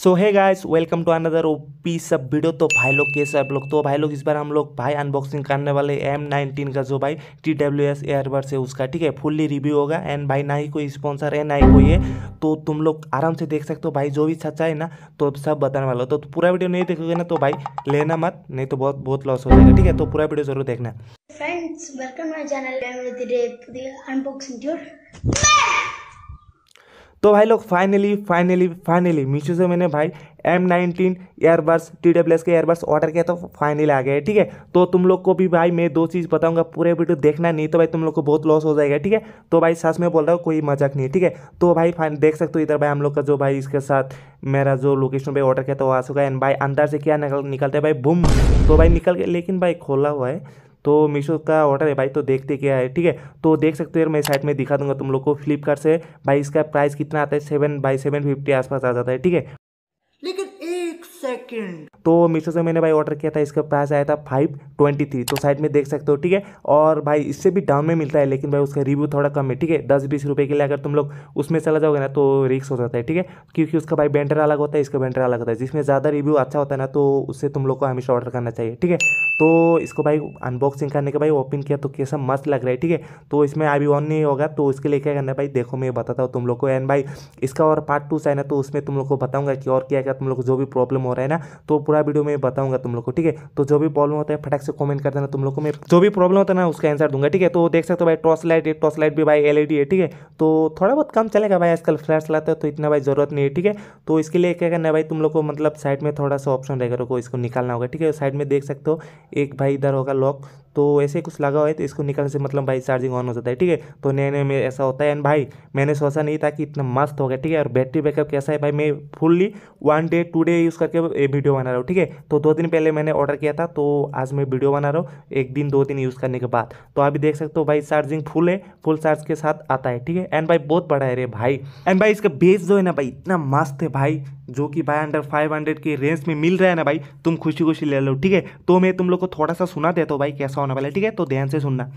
So hi guys welcome to another OP सब video तो भाई लोग कैसे आप लोग? तो भाई लोग इस बार हम लोग भाई अनबॉक्सिंग करने वाले एम नाइनटीन का जो भाई टी डब्ल्यू एस एयरबर्स है उसका ठीक है? फुल्ली रिव्यू होगा। एंड भाई ना ही कोई स्पॉन्सर है ना ही कोई है। तो तुम लोग आराम से देख सकते हो भाई जो भी सच्चा है ना तो सब बताने वाला तो, तो पूरा वीडियो नहीं देखोगे ना तो भाई लेना मत नहीं तो बहुत बहुत लॉस हो जाएगा ठीक है? तो पूरा वीडियो ज़रूर देखना। फ्रेंड्स वेलकम चैनल अनबॉक्सिंग तो भाई लोग फाइनली फाइनली फाइनली मीशो से मैंने भाई M nineteen airbuds T W S के एयरबड्स ऑर्डर किया तो फाइनली आ गए ठीक है? तो तुम लोग को भी भाई मैं दो चीज़ बताऊँगा, पूरे वीडियो देखना, नहीं तो भाई तुम लोग को बहुत लॉस हो जाएगा, ठीक है? तो भाई सास में बोल रहा हूँ, कोई मज़ाक नहीं ठीक है? तो भाई फाइन देख सकते हो इधर भाई हम लोग का जो भाई इसके साथ मेरा जो लोकेशन पे ऑर्डर किया था वो आ चुका है एंड भाई अंदर से क्या निकल, निकलता है भाई बुम तो भाई निकल गया, लेकिन भाई खोला हुआ है तो मीशो का ऑर्डर है भाई तो देखते क्या है, ठीक है? तो देख सकते हो मैं साइड में दिखा दूँगा तुम लोग को फ्लिपकार्ट से। भाई इसका प्राइस कितना आता है? सेवन बाई सेवन फिफ्टी आसपास आ जाता है, ठीक है? लेकिन सेकंड तो मीशो से मैंने भाई ऑर्डर किया था, इसका प्राइस आया था फाइव ट्वेंटी थ्री तो साइड में देख सकते हो, ठीक है? और भाई इससे भी डाउन में मिलता है, लेकिन भाई उसका रिव्यू थोड़ा कम है, ठीक है? दस बीस रुपये के लिए अगर तुम लोग उसमें चला जाओगे ना तो रिक्स हो जाता है, ठीक है? क्योंकि उसका भाई बेंटर अलग होता है, इसका बेंटर अलग होता है। जिसमें ज़्यादा रिव्यू अच्छा होता है ना तो उससे तुम लोग को हमेशा ऑर्डर करना चाहिए, ठीक है? तो इसको भाई अनबॉक्सिंग करने के भाई ओपन किया तो कैसा मस्त लग रहा है, ठीक है? तो इसमें अभी ऑन नहीं होगा तो इसके लिए क्या करना है भाई, देखो, मैं बताता हूँ तुम लोग को। एंड भाई इसका और पार्ट टू है ना तो उसमें तुम लोग को बताऊँगा कि और क्या क्या तुम लोग को जो भी प्रॉब्लम हो रहा है ना तो पूरा वीडियो में बताऊँगा तुम लोग को, ठीक है? तो जो भी प्रॉब्लम होता है, फटाक से कमेंट कर देना तुम लोग को, मैं जो भी प्रॉब्लम होता है ना, उसका आंसर दूँगा, ठीक है? तो देख सकते हो भाई टॉर्च लाइट है टॉर्च लाइट भी भाई एलईडी है, ठीक है? तो थोड़ा बहुत कम चलेगा भाई, आजकल फ्लैश लाता है तो इतना भाई ज़रूरत नहीं है, ठीक है? तो इसके लिए क्या करना है भाई, तुम लोग को मतलब साइड में थोड़ा सा ऑप्शन रहेगा, रुको, इसको निकालना होगा, ठीक है? साइड में देख सकते हो, एक भाई इधर होगा लॉक तो ऐसे कुछ लगा हुआ है तो इसको निकालने से मतलब भाई चार्जिंग ऑन हो जाता है, ठीक है? तो नए नए में ऐसा होता है। एंड भाई, मैंने सोचा नहीं था कि इतना मस्त होगा ठीक है? और बैटरी बैकअप कैसा है भाई? मैं fully one day two day use करके ये वीडियो बना रहा हूँ, ठीक है? तो दो दिन पहले मैंने ऑर्डर किया था तो आज मैं वीडियो बना रहा हूँ, एक दिन, दो दिन यूज़ करने के बाद। तो अभी देख सकते हो भाई चार्जिंग फुल है फुल चार्ज के साथ आता है, ठीक है? एंड भाई बहुत बड़ा है रे भाई। एंड भाई इसका बेस जो है ना भाई, इतना मस्त है भाई। जो कि भाई अंडर फाइव हंड्रेड के रेंज में मिल रहा है ना भाई, तुम खुशी खुशी ले लो, ठीक है? तो मैं तुम लोग को थोड़ा सा सुना देता हूँ भाई, कैसा होने वाला है, ठीक है? तो ध्यान से सुनना।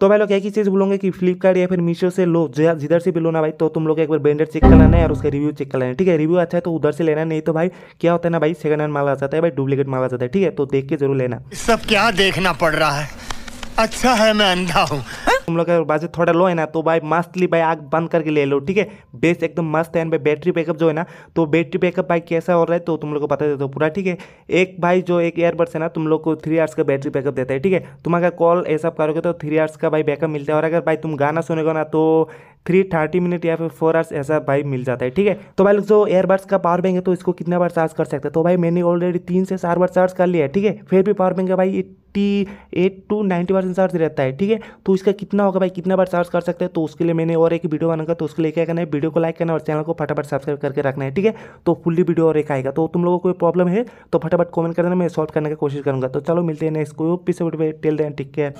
तो भाई लोग एक ही चीज़ बोलोगे कि फ्लिपकार्ट या फिर मीशो से लो जिधर से भी लो ना भाई तो तुम लोग एक बार ब्रांडेड चेक कर लेना है और उसका रिव्यू चेक कर लेना है, ठीक है? रिव्यू अच्छा है तो उधर से लेना, नहीं तो भाई, क्या होता है ना भाई सेकंड हैंड माल आ जाता है भाई डुप्लीकेट माल आ जाता है, ठीक है? तो देख के ज़रूर लेना। सब क्या देखना पड़ रहा है? अच्छा है मैं अंधा हूँ। तुम लोग का बजट थोड़ा लो है ना तो भाई मस्तली भाई आग बंद करके ले लो, ठीक है? बेस एकदम मस्त है भाई बैटरी बैकअप जो है ना तो बैटरी बैकअप भाई कैसा हो रहा है तो तुम लोग को पता देता हूँ पूरा, ठीक है? एक भाई जो एक एयरबड्स है ना, तुम लोग को थ्री आवर्स का बैटरी बैकअप देता है, ठीक है? तुम अगर कॉल ऐसा करोगे तो थ्री आवर्स का भाई बैकअप मिलता है, और अगर भाई तुम गाना सुनेगा ना तो थ्री थर्टी मिनट या फिर फोर आवर्स ऐसा भाई मिल जाता है, ठीक है? तो भाई जो एयरबड्स का पावर बैंक है तो इसको कितना बार चार्ज कर सकते हैं? तो भाई मैंने ऑलरेडी तीन से चार बार चार्ज कर लिया है, ठीक है? फिर भी पावर बैंक है भाई eight to ninety percent charge रहता है, ठीक है? तो इसका कितना होगा भाई? कितना बार चार्ज कर सकते हैं? तो उसके लिए मैंने और एक वीडियो बनाऊँगा तो उसके लिए क्या करना है? वीडियो को लाइक करना और चैनल को फटाफट सब्सक्राइब करके रखना है, ठीक है? तो फुल्ली वीडियो और एक आएगा। तो तुम लोगों को कोई प्रॉब्लम है तो फटाफट कॉमेंट कर देना मैं सॉल्व करने की कोशिश करूँगा। तो चलो मिलते हैं नेक्स्ट कोई पीछे टेल दें टिक केयर